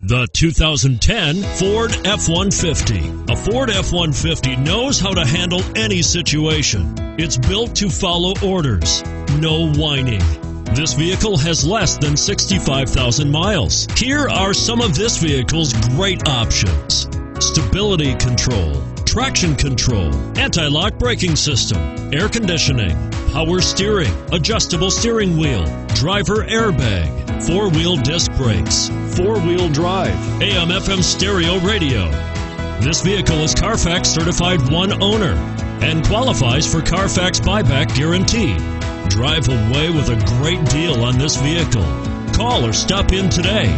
The 2010 Ford F-150. A Ford F-150 knows how to handle any situation. It's built to follow orders, no whining. This vehicle has less than 65,000 miles. Here are some of this vehicle's great options. Stability control, traction control, anti-lock braking system, air conditioning, power steering, adjustable steering wheel, driver airbag, four-wheel disc brakes, four-wheel drive, AM FM stereo radio. This vehicle is Carfax certified one owner and qualifies for Carfax buyback guarantee. Drive away with a great deal on this vehicle. Call or stop in today.